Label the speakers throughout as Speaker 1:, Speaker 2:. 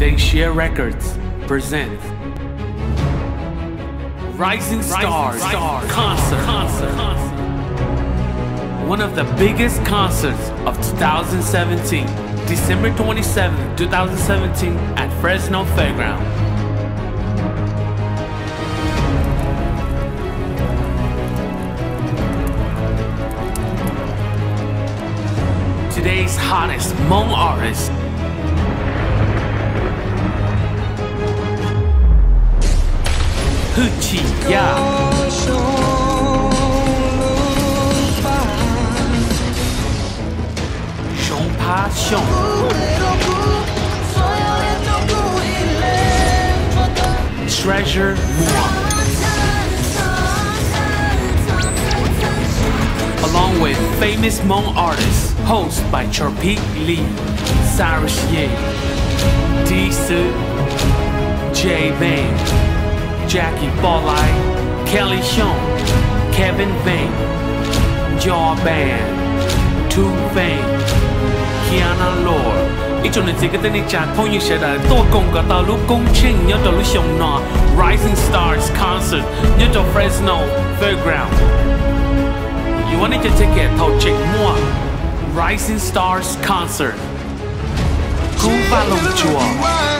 Speaker 1: Deevsiab Records presents Rising Stars,
Speaker 2: Stars
Speaker 1: concert. concert. One of the biggest concerts of 2017, December 27, 2017, at Fresno Fairground. Today's hottest Hmong artist Hue Chee Yang. Treasure Moua. Along with famous Hmong artists, hosted by Cherpeek Lee, Cyrus Yang, D Su, J Vang, Jackie Farlight, Kelly Sean, Kevin Vane, Jaw Band, Two Fame, Kiana Lord. 이쪽은 지금 때니 자통이 시대에 또 공과 따로 공칭 여자로 시험나 Rising Stars Concert 여자 Fresno Fairground. You want to take it thâu check mua Rising Stars Concert. 구발롱 주어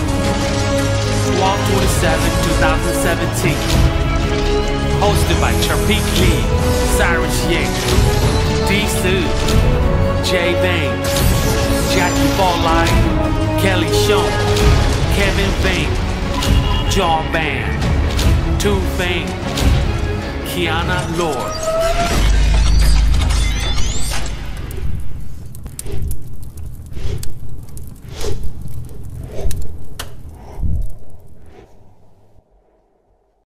Speaker 1: 1227 2017 Hosted by Cherpeek Lee, Cyrus Yang, D Su, Jay Banks, Jackie Bolai, Kelly Xiong, Kevin Vang, NCO Band, Tu Fame, Kiana Lord.